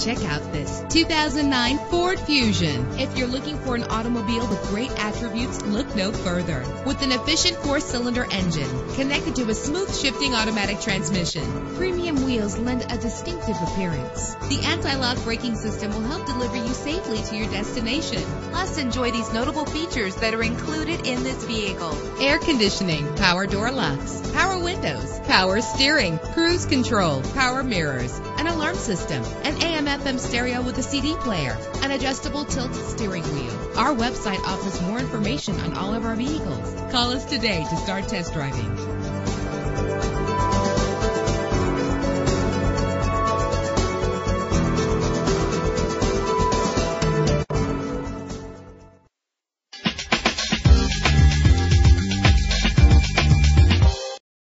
Check out this 2009 Ford Fusion. If you're looking for an automobile with great attributes, look no further. With an efficient four-cylinder engine connected to a smooth shifting automatic transmission, premium wheels lend a distinctive appearance. The anti-lock braking system will help deliver you safely to your destination. Plus, enjoy these notable features that are included in this vehicle. Air conditioning, power door locks, power windows, power steering, cruise control, power mirrors, an alarm system, an AM FM stereo with a CD player, an adjustable tilt steering wheel. Our website offers more information on all of our vehicles. Call us today to start test driving.